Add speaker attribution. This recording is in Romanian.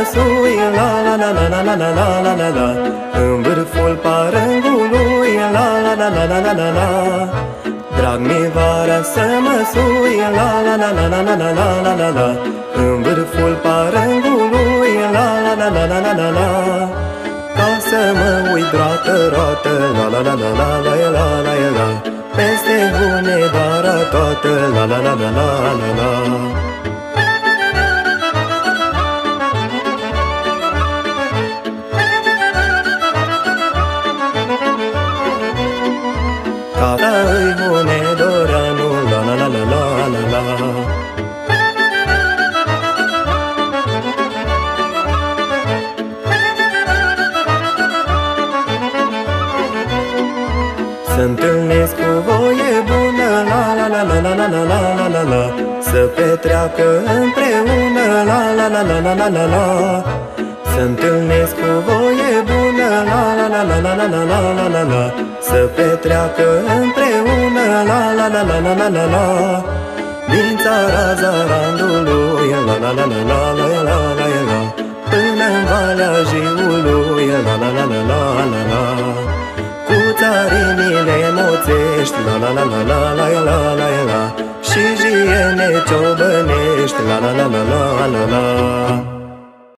Speaker 1: măsui La la la la la la la la la la la În vârful parângului La la la la la la la la Drag mi vara să mă sui La la la la la la la la la la la În vârful parângului La la la la la la la la Ca să mă uit roată, roată La la la la la la la la la la Peste Hunevara toată La la la la la la la Cara îi hune doranu La la la la la la la Să întâlnesc cu voie bună La la la la la la la la la la la Să petreacă împreună La la la la la la la la Să întâlnesc cu voie bună La la la la la la la la la la la Să petreacă împreună La la la la la la la la Din țara Zarandului La la la la la la la la la la Până în Valea Jiului La la la la la la la cu țarinile moțești La la la la la la la la la la Și jiene ciobănești La la la la la la la